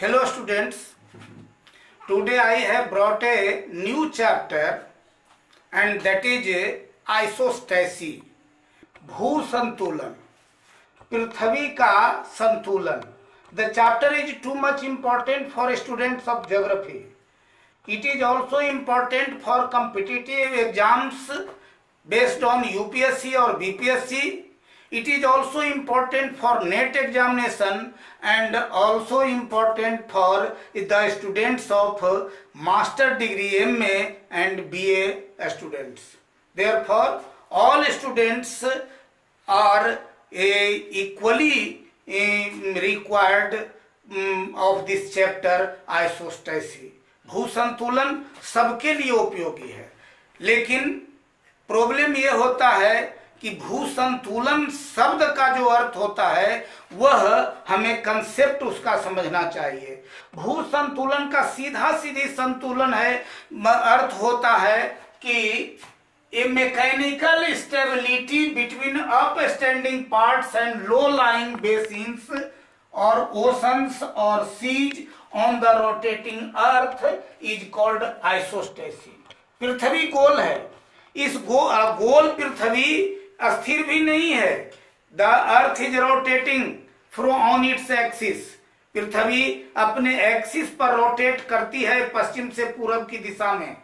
Hello students, today I have brought a new chapter and that is isostacy, भू संतुलन पृथ्वी का संतुलन The chapter is too much important for students of geography. It is also important for competitive exams based on UPSC or BPSC it is also important for net examination and also important for the students of master degree MA and BA students. Therefore, all students are uh, equally uh, required um, of this chapter isostacy. भू संतुलन सबके लिए उपयोगी है लेकिन problem यह होता है कि भू संतुलन शब्द का जो अर्थ होता है वह हमें कंसेप्ट उसका समझना चाहिए। भू संतुलन का सीधा सीधी संतुलन है अर्थ होता है कि a mechanical stability between upstanding parts and low lying basins और ओशंस और seas on the rotating earth is called isostasy पृथ्वी गोल है। इस गो, गोल पृथ्वी अस्थिर भी नहीं है। The earth is rotating fro on its axis पृथ्वी अपने एक्सिस पर रोटेट करती है पश्चिम से पूर्व की दिशा में।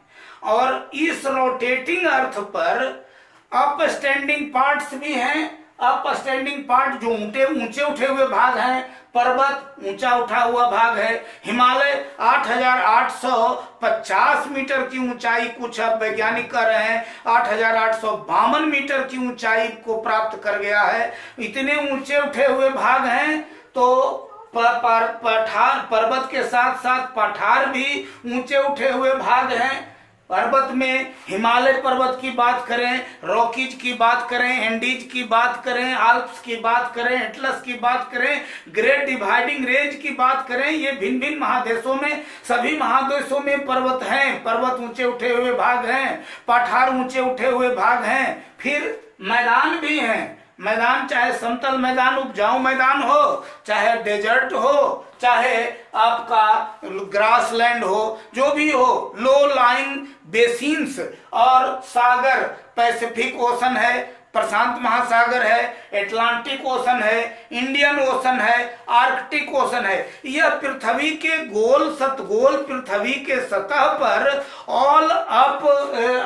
और इस रोटेटिंग अर्थ पर अपस्टैंडिंग पार्ट्स भी हैं। अप स्टैंडिंग पार्ट जो ऊँचे ऊँचे उठे हुए भाग हैं पर्वत ऊँचा उठा हुआ भाग है। हिमालय 8,850 मीटर की ऊंचाई कुछ अब वैज्ञानिक कर रहे हैं। आठ हज़ार आठ सौ बावन मीटर की ऊंचाई को प्राप्त कर गया है। इतने ऊँचे उठे हुए भाग हैं तो पठार पर्वत के साथ साथ पठार भी ऊँचे उठे हुए भाग हैं। पर्वत में हिमालय पर्वत की बात करें, रॉकीज की बात करें एंडीज की बात करें, आल्प्स की बात करें एटलस की बात करें, ग्रेट डिवाइडिंग रेंज की बात करें, ये भिन्न भिन्न महादेशों में, सभी महादेशों में पर्वत हैं। पर्वत ऊँचे उठे हुए भाग हैं, पठार ऊँचे उठे हुए भाग हैं। फिर मैदान भी हैं। मैदान, चाहे समतल मैदान, उपजाऊ मैदान हो, चाहे डेजर्ट हो, चाहे आपका ग्रासलैंड हो, जो भी हो लो लाइन बेसिन्स और सागर पैसिफिक ओशन है प्रशांत महासागर है, एटलांटिक ओशन है, इंडियन ओशन है, आर्कटिक ओशन है। यह पृथ्वी के गोल सतगोल पृथ्वी के सतह पर all up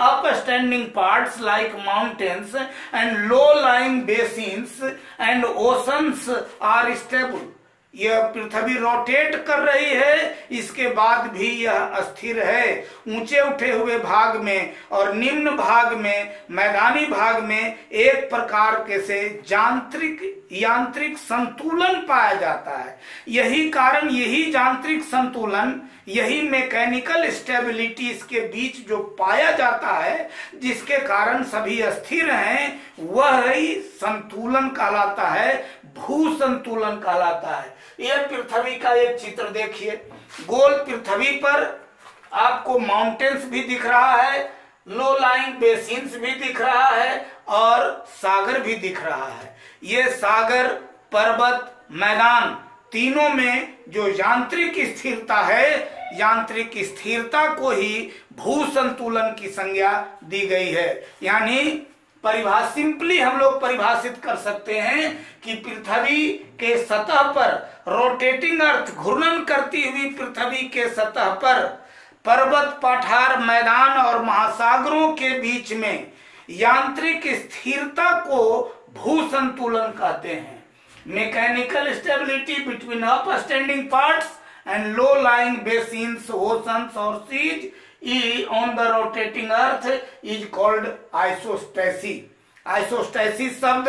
upstanding parts like mountains and low lying basins and oceans are stable यह पृथ्वी रोटेट कर रही है, इसके बाद भी यह अस्थिर है। ऊँचे उठे हुए भाग में और निम्न भाग में, मैदानी भाग में एक प्रकार के से यांत्रिक यांत्रिक संतुलन पाया जाता है। यही कारण, यही यांत्रिक संतुलन, यही मैकेनिकल स्टेबिलिटी इसके बीच जो पाया जाता है, जिसके कारण सभी अस्थिर हैं, वह ही संतुलन कहलाता है, भू संतुलन कहलाता है। यह पृथ्वी का एक चित्र देखिए। गोल पृथ्वी पर आपको माउंटेन्स भी दिख रहा है लो लाइन बेसिन्स भी दिख रहा है और सागर भी दिख रहा है। ये सागर, पर्वत, मैदान तीनों में जो यांत्रिक स्थिरता है, यांत्रिक स्थिरता को ही भू संतुलन की संज्ञा दी गई है। यानी परिभाष सिंपली हम लोग परिभाषित कर सकते हैं कि पृथ्वी के सतह पर रोटेटिंग अर्थ घूर्णन करती हुई पृथ्वी के सतह पर पर्वत, पठार, मैदान और महासागरों के बीच में यांत्रिक स्थिरता को भू संतुलन कहते हैं। Mechanical stability between upstanding parts and low lying basins oceans और seas on the rotating earth is called isostasy. Isostasis शब्द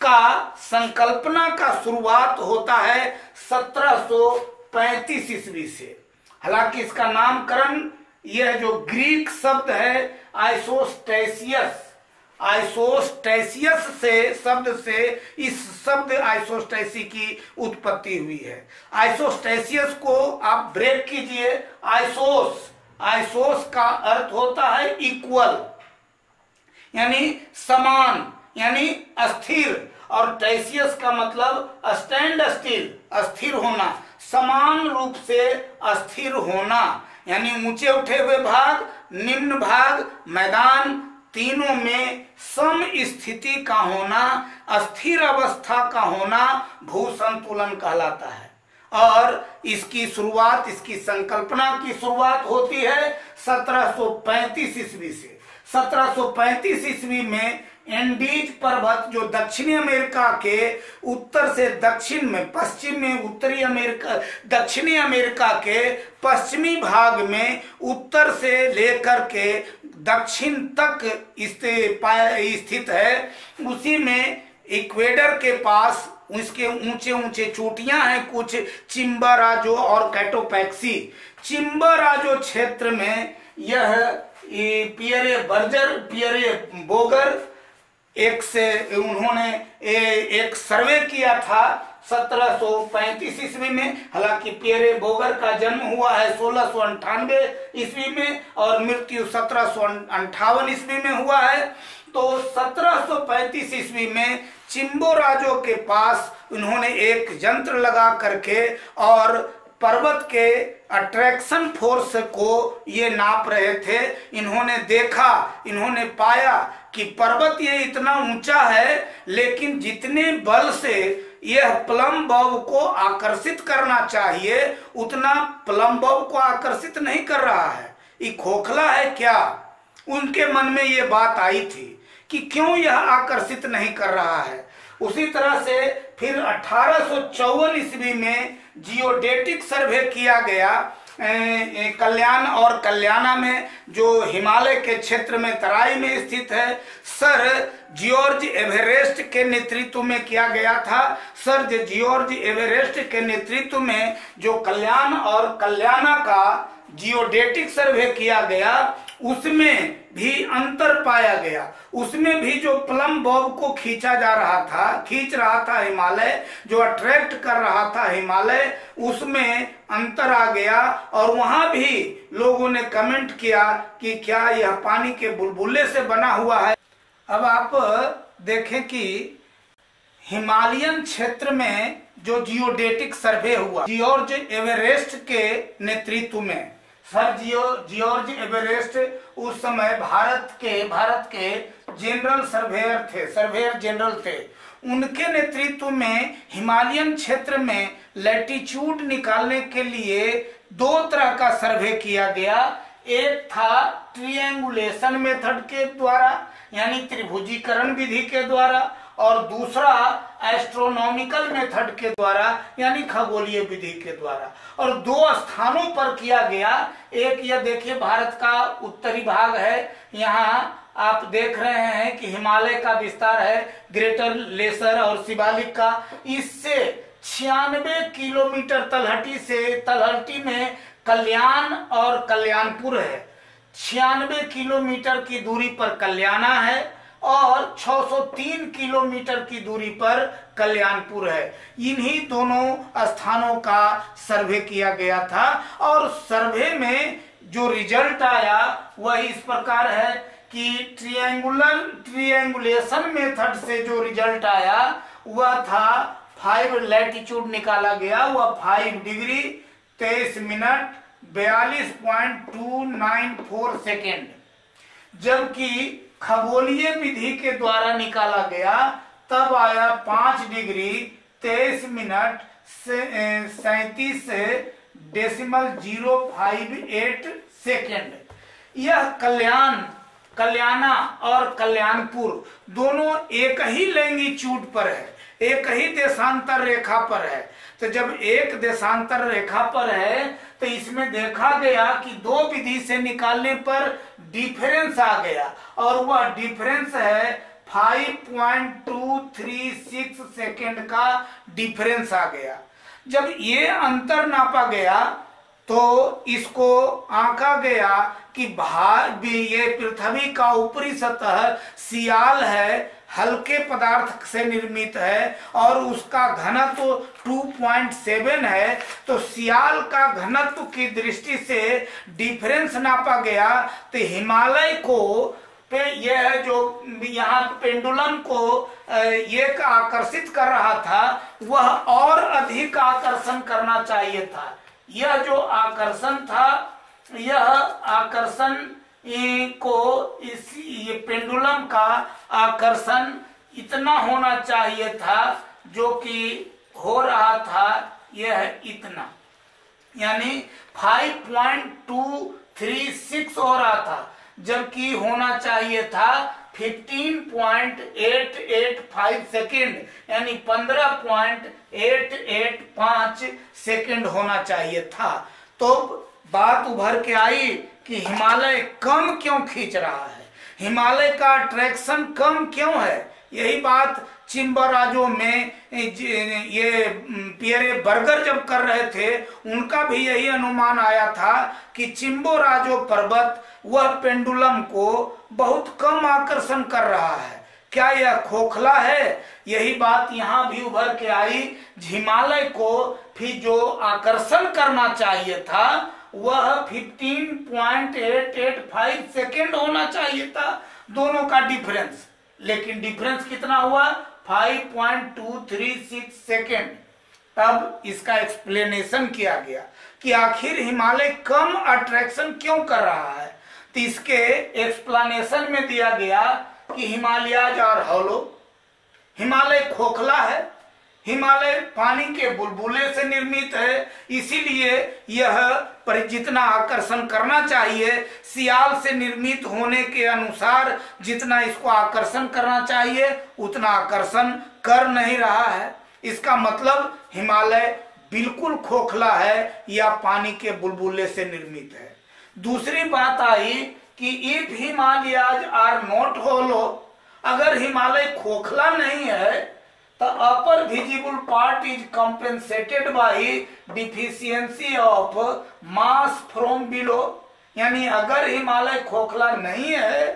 का संकल्पना का शुरुआत होता है 1735 ईस्वी से। हालाँकि इसका नामकरण यह जो ग्रीक शब्द है आइसोस्टेसियस आइसोस्टेसियस से शब्द से इस शब्द आइसोस्टेसी की उत्पत्ति हुई है। आइसोस्टेसियस को आप ब्रेक कीजिए। आइसोस आइसोस का अर्थ होता है इक्वल यानी समान, यानी अस्थिर। और टैसियस का मतलब स्टैंड स्टिल अस्थिर होना, समान रूप से अस्थिर होना, यानी ऊँचे उठे हुए भाग, निम्न भाग, मैदान, तीनों में सम स्थिति का होना, अस्थिर अवस्था का होना, भू संतुलन कहलाता है। और इसकी शुरुआत, इसकी संकल्पना की शुरुआत होती है 1735 ईस्वी से। 1735 ईस्वी में एंडीज पर्वत जो दक्षिणी अमेरिका के उत्तर से दक्षिण में, पश्चिम में, उत्तरी अमेरिका, दक्षिणी अमेरिका के पश्चिमी भाग में उत्तर से लेकर के दक्षिण तक स्थित है, उसी में इक्वेडर के पास उसके ऊँचे ऊँचे चोटियाँ हैं कुछ चिम्बाराजो और कैटोपैक्सी। चिम्बाराजो क्षेत्र में यह पियरे बर्जर, पियरे बोगर, एक से उन्होंने एक सर्वे किया था 1735 ईस्वी में। हालाँकि पियरे बोगर का जन्म हुआ है सोलह ईस्वी में और मृत्यु सत्रह ईस्वी में हुआ है। तो 1735 ईस्वी में चिम्बो राजो के पास उन्होंने एक यंत्र लगा करके और पर्वत के अट्रैक्शन फोर्स को ये नाप रहे थे। इन्होंने देखा, इन्होंने पाया कि पर्वत ये इतना ऊँचा है, लेकिन जितने बल से यह प्लम बॉब को आकर्षित करना चाहिए, उतना प्लम बॉब को आकर्षित नहीं कर रहा है। ये खोखला है क्या? उनके मन में ये बात आई थी। कि क्यों यह आकर्षित नहीं कर रहा है? उसी तरह से फिर अठारह ईस्वी में जियोडेटिक सर्वे किया गया। कल्याण और कल्याणा में, जो हिमालय के क्षेत्र में, तराई में स्थित है, सर जियोर्ज एवरेस्ट के नेतृत्व में किया गया था। सर जियोर्ज एवरेस्ट के नेतृत्व में, जो कल्याण और कल्याणा का जियोडेटिक सर्वे किया गया, उसमें भी अंतर पाया गया। उसमें भी जो प्लम बॉब को खींचा जा रहा था, खींच रहा था हिमालय, जो अट्रैक्ट कर रहा था हिमालय, उसमें अंतर आ गया और वहाँ भी लोगों ने कमेंट किया कि क्या यह पानी के बुलबुले से बना हुआ है। अब आप देखें कि हिमालयन क्षेत्र में जो जियोडेटिक सर्वे हुआ जियोर्ज एवरेस्ट के नेतृत्व में सर जियो, जियोर्ज एवरेस्ट उस समय भारत के भारत के जनरल सर्वेयर थे सर्वेयर जनरल थे। उनके नेतृत्व में हिमालयन क्षेत्र में लैटिट्यूड निकालने के लिए दो तरह का सर्वे किया गया। एक था ट्रिएंगुलेशन मेथड के द्वारा, यानी त्रिभुजीकरण विधि के द्वारा और दूसरा एस्ट्रोनॉमिकल मेथड के द्वारा, यानी खगोलीय विधि के द्वारा। और दो स्थानों पर किया गया, एक यह देखिए भारत का उत्तरी भाग है, यहाँ आप देख रहे हैं कि हिमालय का विस्तार है, ग्रेटर लेसर और शिवालिक का। इससे छियानबे किलोमीटर तलहटी से, तलहटी में कल्याण और कल्याणपुर है। छियानबे किलोमीटर की दूरी पर कल्याणा है और 603 किलोमीटर की दूरी पर कल्याणपुर है। इन्हीं दोनों स्थानों का सर्वे किया गया था और सर्वे में जो रिज़ल्ट आया, वह इस प्रकार है कि ट्रिएंगुलर ट्रिएंगुलेशन मेथड से जो रिज़ल्ट आया, वह था फाइव लैटिट्यूड निकाला गया, वह फाइव डिग्री तेईस मिनट, बयालीस point two nine four second. जबकि खगोलीय विधि के द्वारा निकाला गया, तब आया पाँच डिग्री तेईस मिनट सैतीस decimal zero five eight second. यह कल्याण, कल्याणा और कल्याणपुर दोनों एक ही लैंगी चूट पर है, एक ही देशांतर रेखा पर है। तो जब एक देशांतर रेखा पर है तो इसमें देखा गया कि दो विधि से निकालने पर डिफरेंस आ गया। और वह डिफरेंस है 5.236 सेकेंड का डिफरेंस आ गया। जब ये अंतर नापा गया तो इसको आंका गया कि भार ये पृथ्वी का ऊपरी सतह सियाल है हल्के पदार्थ से निर्मित है और उसका घनत्व 2.7 है तो सियाल का घनत्व की दृष्टि से डिफरेंस नापा गया तो हिमालय को पे यह जो यहाँ पेंडुलम को ये आकर्षित कर रहा था, वह और अधिक आकर्षण करना चाहिए था। यह जो आकर्षण था, यह आकर्षण को इस, ये पेंडुलम का आकर्षण इतना होना चाहिए था जो कि हो रहा था, यह इतना। यानी 5.236 हो रहा था, जबकि होना चाहिए था 15.885 सेकंड, यानी 15.885 सेकंड होना चाहिए था। तो बात उभर के आई कि हिमालय कम क्यों खींच रहा है? हिमालय का अट्रैक्शन कम क्यों है? यही बात चिम्बराजो में, ये पियरे बर्गर जब कर रहे थे, उनका भी यही अनुमान आया था कि चिम्बोराजो पर्वत, वह पेंडुलम को बहुत कम आकर्षण कर रहा है। क्या यह खोखला है? यही बात यहाँ भी उभर के आई। हिमालय को फिर जो आकर्षण करना चाहिए था वह 15.885 सेकेंड होना चाहिए था। दोनों का डिफरेंस लेकिन डिफरेंस कितना हुआ? 5.236 सेकेंड तब इसका एक्सप्लेनेशन किया गया कि आखिर हिमालय कम अट्रैक्शन क्यों कर रहा है? तो इसके एक्सप्लेनेशन में दिया गया कि हिमालयाज और हौलो। हिमालय खोखला है। हिमालय पानी के बुलबुले से निर्मित है। इसीलिए यह पर जितना आकर्षण करना चाहिए, सियाल से निर्मित होने के अनुसार जितना इसको आकर्षण करना चाहिए, उतना आकर्षण कर नहीं रहा है। इसका मतलब हिमालय बिल्कुल खोखला है या पानी के बुलबुले से निर्मित है। दूसरी बात आई कि if Himalayas are not hollow अगर हिमालय खोखला नहीं है the upper visible part is compensated by deficiency of mass from below. यानी अगर हिमालय खोखला नहीं है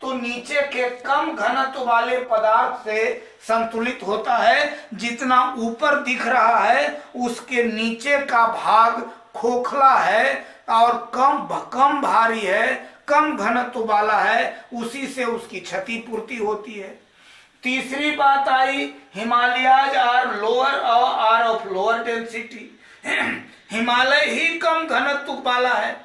तो नीचे के कम घनत्व वाले पदार्थ से संतुलित होता है। जितना ऊपर दिख रहा है, उसके नीचे का भाग खोखला है और कम कम भारी है, कम घनत्व वाला है, उसी से उसकी क्षतिपूर्ति होती है। तीसरी बात आई, Himalayas are lower are of lower density Himalaya ही कम घनत्व वाला है,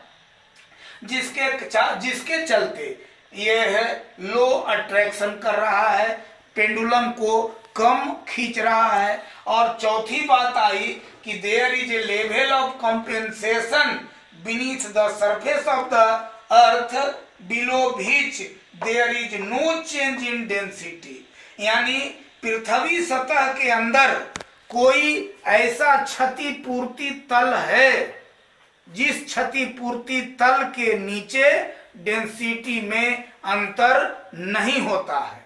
जिसके जिसके चलते ये है लो अट्रैक्शन कर रहा है पेंडुलम को कम खींच रहा है। और चौथी बात आई कि there is a level of compensation beneath the surface of the earth below which there is no change in density यानी पृथ्वी सतह के अंदर कोई ऐसा क्षतिपूर्ति तल है, जिस क्षतिपूर्ति तल के नीचे डेंसिटी में अंतर नहीं होता है।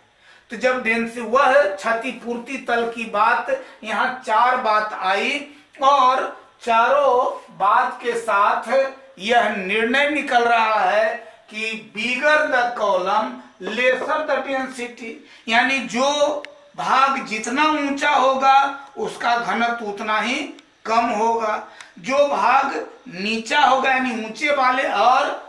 तो जब डेंसी वह क्षतिपूर्ति तल की बात, यहाँ चार बात आई, और चारों बात के साथ यह निर्णय निकल रहा है कि bigger the column lesser the density यानी जो भाग जितना ऊँचा होगा, उसका घनत्व उतना ही कम होगा। जो भाग नीचा होगा, यानी ऊँचे वाले, और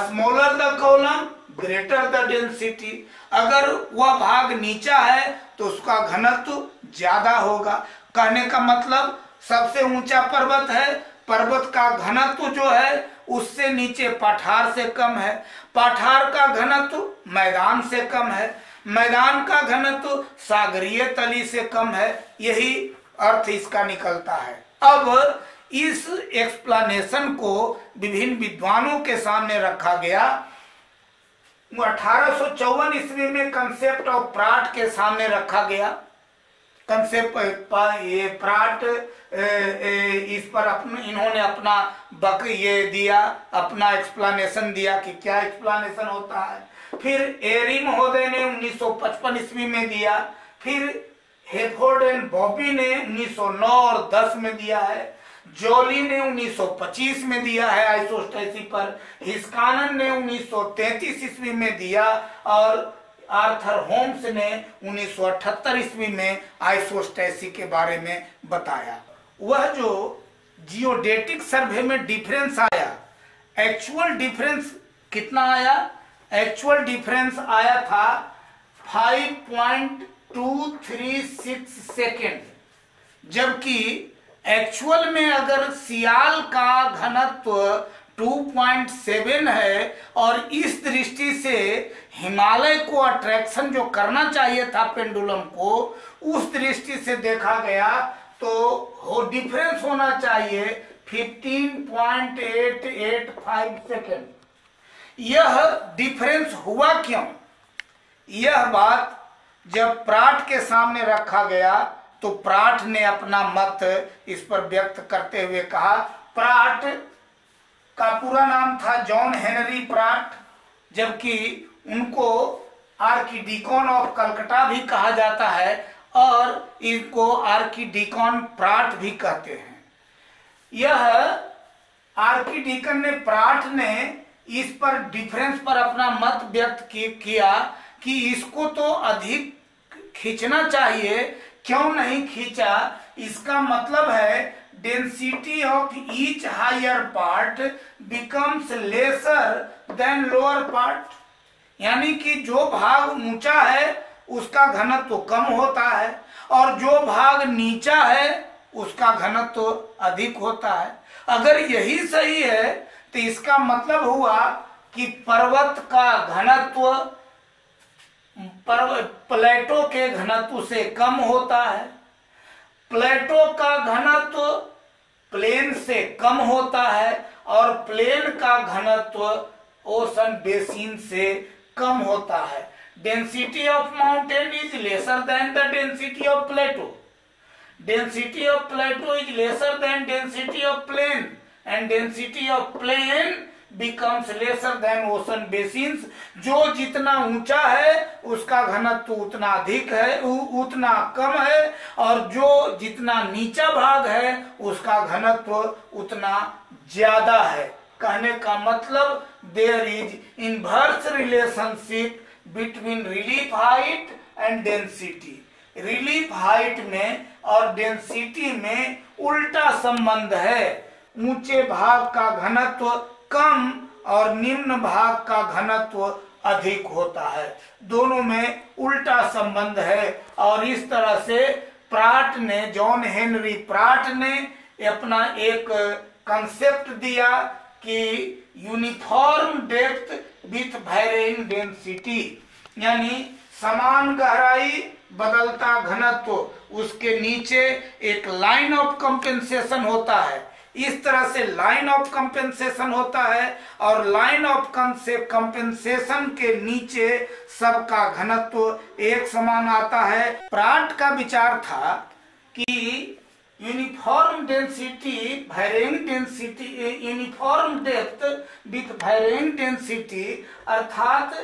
smaller the column greater the density अगर वह भाग नीचा है तो उसका घनत्व ज़्यादा होगा। कहने का मतलब सबसे ऊँचा पर्वत है, पर्वत का घनत्व जो है उससे नीचे पठार से कम है। पठार का घनत्व मैदान से कम है। मैदान का घनत्व सागरीय तली से कम है। यही अर्थ इसका निकलता है। अब इस एक्सप्लेनेशन को विभिन्न विद्वानों के सामने रखा गया। अठारह ईस्वी में कंसेप्ट ऑफ़ प्राट के सामने रखा गया। कंसेप्ट ये प्राट इस पर अपने, इन्होंने अपना बक ये दिया, अपना एक्सप्लेनेशन दिया कि क्या एक्सप्लेनेशन होता है। फिर एरी महोदय ने 1955 ईस्वी में दिया, फिर हेफोर्ड एंड बॉबी ने 1909 और 10 में दिया है, जोली ने 1925 में दिया है आइसोस्टेसी पर, हिस्कानन ने 1933 ईस्वी में दिया, और आर्थर होम्स ने 1978 ईस्वी में आइसोस्टेसी के बारे में बताया। वह जो जियोडेटिक सर्वे में डिफरेंस आया, एक्चुअल डिफरेंस कितना आया? एक्चुअल डिफरेंस आया था 5.236 सेकेंड, जबकि एक्चुअल में अगर सियाल का घनत्व 2.7 है और इस दृष्टि से हिमालय को अट्रैक्शन जो करना चाहिए था पेंडुलम को, उस दृष्टि से देखा गया तो हो डिफरेंस होना चाहिए 15.885 सेकेंड यह डिफरेंस हुआ क्यों? यह बात जब प्राट के सामने रखा गया तो प्राट ने अपना मत इस पर व्यक्त करते हुए कहा, प्राट का पूरा नाम था जॉन हेनरी प्राट, जबकि उनको आर्किडिकॉन ऑफ़ कलकत्ता भी कहा जाता है और इनको आर्किडिकॉन प्राट भी कहते हैं। यह आर्किडिकन ने प्राट ने इस पर डिफरेंस पर अपना मत व्यक्त किया कि इसको तो अधिक खींचना चाहिए, क्यों नहीं खींचा? इसका मतलब है density of each higher part becomes lesser than lower part यानी कि जो भाग ऊँचा है, उसका घनत्व तो कम होता है, और जो भाग नीचा है, उसका घनत्व तो अधिक होता है। अगर यही सही है तो इसका मतलब हुआ कि पर्वत का घनत्व प्लेटो के घनत्व से कम होता है। प्लेटो का घनत्व से कम होता है और प्लेन का घनत्व ओशन बेसिन से कम होता है। Density of mountain is lesser than the density of plateau density of plateau is lesser than density of plain and density of plain becomes lesser than ocean basin जो जितना ऊँचा है उसका घनत्व उतना अधिक है उ, उतना कम है और जो जितना नीचा भाग है उसका घनत्व उतना ज़्यादा है। कहने का मतलब there is inverse relationship between relief height and density relief height में और डेंसिटी में उल्टा संबंध है। ऊँचे भाग का घनत्व कम और निम्न भाग का घनत्व अधिक होता है। दोनों में उल्टा संबंध है और इस तरह से प्राट ने, जॉन हेनरी प्राट ने अपना एक कंसेप्ट दिया कि uniform depth with varying density यानी समान गहराई बदलता घनत्व, उसके नीचे एक लाइन ऑफ़ कंपेंसेशन होता है। इस तरह से लाइन ऑफ़ कंपेंसेशन होता है और लाइन ऑफ़ कंपेंसेशन के नीचे सबका घनत्व एक समान आता है। प्रांट का विचार था कि uniform density varying density uniform depth with varying density अर्थात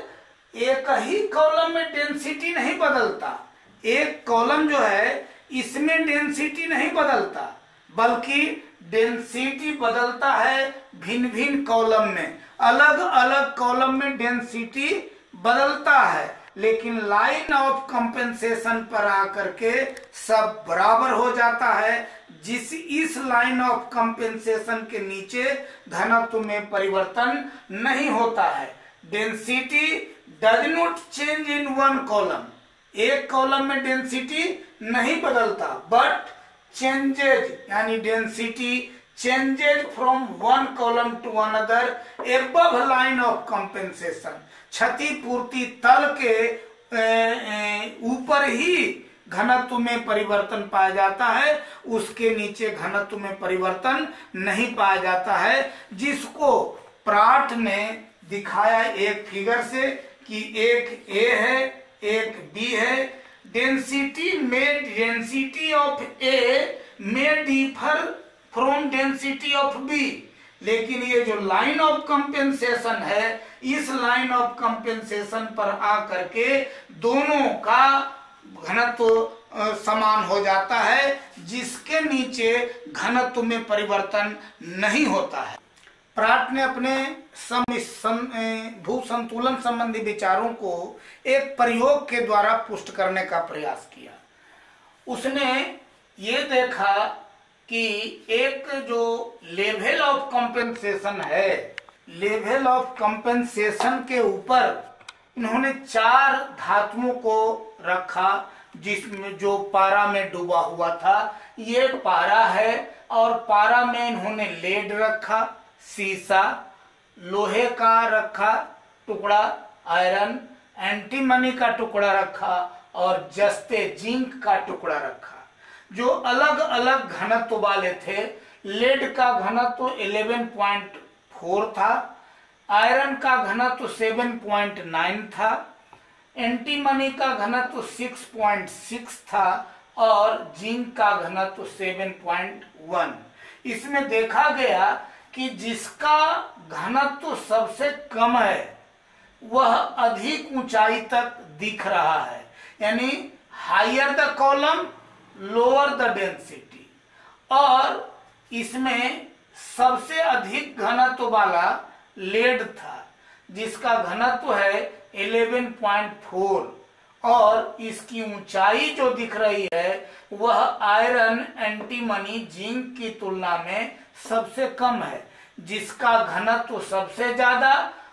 एक ही कॉलम में डेंसिटी नहीं बदलता। एक कॉलम जो है, इसमें डेंसिटी नहीं बदलता, बल्कि डेंसिटी बदलता है भिन्न भिन्न कॉलम में। अलग अलग कॉलम में डेंसिटी बदलता है। लेकिन लाइन ऑफ़ कंपेंसेशन पर आकर के सब बराबर हो जाता है। जिस इस लाइन ऑफ़ कंपेंसेशन के नीचे घनत्व में परिवर्तन नहीं होता है। Density does not change in one column एक कॉलम में डेंसिटी नहीं बदलता। बट चेंजेज यानी density changes from one column to another above line of compensation क्षतिपूर्ति तल के ऊपर ही घनत्व में परिवर्तन पाया जाता है उसके नीचे घनत्व में परिवर्तन नहीं पाया जाता है जिसको प्राट ने दिखाया एक फिगर से कि एक ए है एक बी है डेंसिटी में डेंसिटी ऑफ़ ए में differ from density of B लेकिन ये जो लाइन ऑफ़ कंपेंसेशन है, इस लाइन ऑफ़ कंपेंसेशन पर आकर के दोनों का घनत्व समान हो जाता है, जिसके नीचे घनत्व में परिवर्तन नहीं होता है। प्राट ने अपने सम, सम भू संतुलन संबंधी विचारों को एक प्रयोग के द्वारा पुष्ट करने का प्रयास किया। उसने ये देखा कि एक जो लेवल ऑफ़ कंपेंसेशन है लेवल ऑफ़ कंपेंसेशन के ऊपर इन्होंने चार धातुओं को रखा जिसमें जो पारा में डूबा हुआ था। ये पारा है और पारा में इन्होंने लेड रखा। सीसा लोहे का रखा टुकड़ा आयरन एंटीमनी का टुकड़ा रखा और जस्ते जिंक का टुकड़ा रखा। जो अलग अलग घनत्व वाले थे लेड का घनत्व 11.4 था आयरन का घनत्व 7.9 था एंटीमनी का घनत्व 6.6 था और जिंक का घनत्व 7.1 इसमें देखा गया कि जिसका घनत्व सबसे कम है, वह अधिक ऊंचाई तक दिख रहा है। यानी higher the column lower the density और इसमें सबसे अधिक घनत्व वाला लेड था, जिसका घनत्व है 11.4 और इसकी ऊंचाई जो दिख रही है, वह आयरन एंटीमनी जिंक की तुलना में सबसे कम है। जिसका घनत्व सबसे ज़्यादा,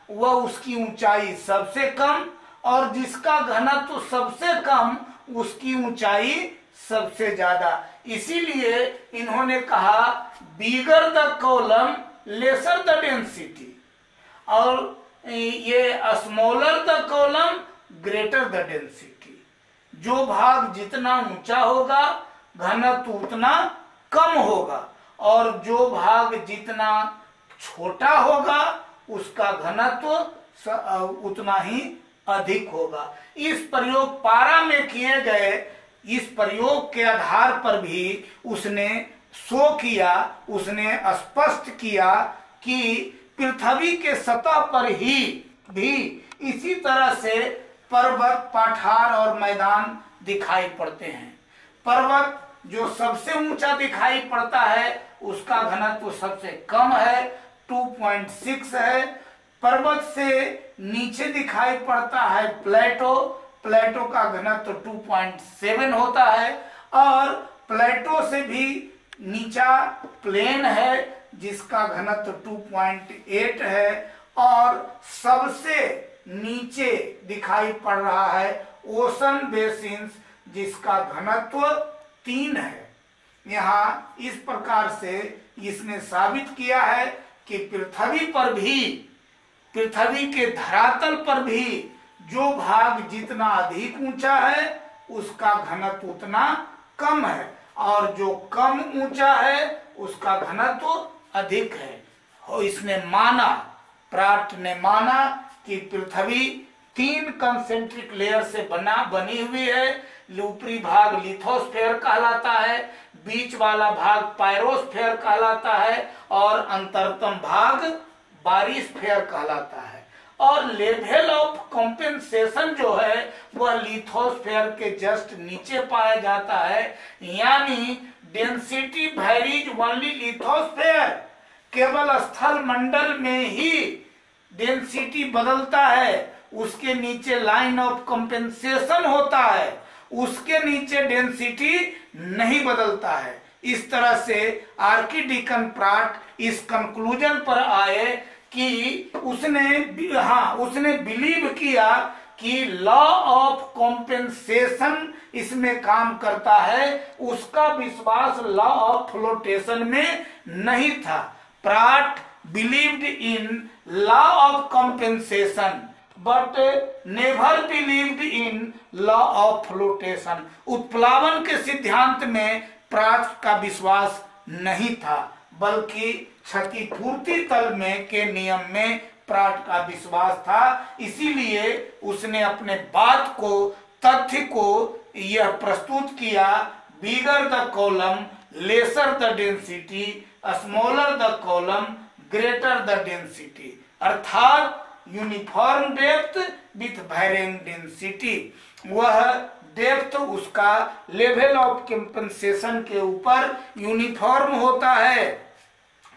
वह उसकी ऊंचाई सबसे कम, और जिसका घनत्व सबसे कम, उसकी ऊंचाई सबसे ज़्यादा। इसीलिए इन्होंने कहा bigger the column lesser the density और ये smaller the column greater the density जो भाग जितना ऊँचा होगा, घनत्व उतना कम होगा। और जो भाग जितना छोटा होगा, उसका घनत्व उतना ही अधिक होगा। इस प्रयोग पारा में किए गए, इस प्रयोग के आधार पर भी उसने शो किया, उसने स्पष्ट किया कि पृथ्वी के सतह पर ही भी इसी तरह से पर्वत, पठार और मैदान दिखाई पड़ते हैं। पर्वत जो सबसे ऊँचा दिखाई पड़ता है उसका घनत्व सबसे कम है 2.6 है। पर्वत से नीचे दिखाई पड़ता है प्लेटो। प्लेटो का घनत्व 2.7 होता है और प्लेटो से भी नीचा प्लेन है, जिसका घनत्व 2.8 है और सबसे नीचे दिखाई पड़ रहा है ओशन बेसिन जिसका घनत्व तीन है। यहाँ इस प्रकार से इसने साबित किया है कि पृथ्वी पर भी, पृथ्वी के धरातल पर भी जो भाग जितना अधिक ऊँचा है, उसका घनत्व उतना कम है। और जो कम ऊँचा है, उसका घनत्व अधिक है। और इसने माना, प्राट ने माना कि पृथ्वी तीन कंसेंट्रिक लेयर से बना, बनी हुई है। ऊपरी भाग लिथोस्फेयर कहलाता है, बीच वाला भाग पायरोस्फेयर कहलाता है, और अंतरतम भाग बारिस्फेयर कहलाता है। और लेवल ऑफ़ कॉम्पेंसेशन जो है, वह लिथोस्फेयर के जस्ट नीचे पाया जाता है, यानी डेंसिटी वैरीज ओनली लिथोस्फेयर। केवल स्थल मंडल में ही डेंसिटी बदलता है, उसके नीचे लाइन ऑफ़ कंपेंसेशन होता है। उसके नीचे डेंसिटी नहीं बदलता है। इस तरह से आर्किडिकन प्राट इस कंक्लूजन पर आए कि उसने हाँ उसने बिलीव किया कि लॉ ऑफ़ कॉम्पेंसेशन इसमें काम करता है। उसका विश्वास लॉ ऑफ़ फ्लोटेशन में नहीं था। Pratt believed in law of compensation but never believed in law of flotation उत्प्लावन के सिद्धांत में प्राट का विश्वास नहीं था, बल्कि क्षतिपूर्ति तल में के नियम में प्राट का विश्वास था। इसीलिए उसने अपने बात को, तथ्य को यह प्रस्तुत किया bigger the column lesser the density smaller the column greater the density अर्थात uniform depth with varying density वह डेप्थ उसका लेवल ऑफ़ कंपनसेशन के ऊपर यूनिफॉर्म होता है।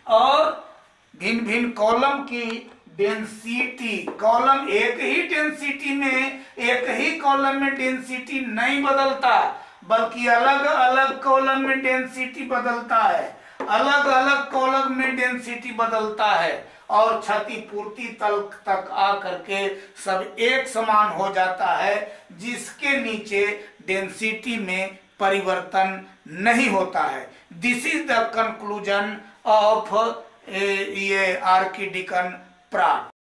और भिन्न भिन्न कॉलम की डेंसिटी कॉलम एक ही डेंसिटी में, एक ही कॉलम में डेंसिटी नहीं बदलता, बल्कि अलग अलग कॉलम में डेंसिटी बदलता है। अलग अलग कॉलम में डेंसिटी बदलता है। और क्षतिपूर्ति तल तक आ करके सब एक समान हो जाता है, जिसके नीचे डेंसिटी में परिवर्तन नहीं होता है। This is the conclusion of ये आर्किडिकन प्राट